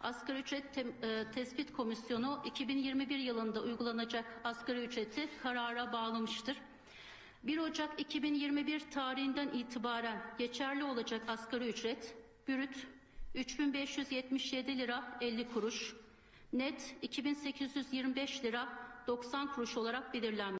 Asgari ücret Tem- e, tespit komisyonu 2021 yılında uygulanacak asgari ücreti karara bağlamıştır. 1 Ocak 2021 tarihinden itibaren geçerli olacak asgari ücret bürüt 3577 lira 50 kuruş, net 2825 lira 90 kuruş olarak belirlenmiştir.